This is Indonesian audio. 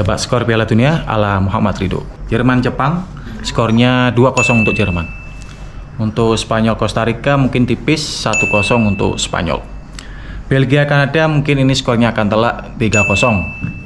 Tebak skor Piala Dunia ala Muhammad Ridho. Jerman Jepang skornya 2-0 untuk Jerman. Untuk Spanyol Costa Rica mungkin tipis 1-0 untuk Spanyol. Belgia Kanada mungkin ini skornya akan telak 3-0.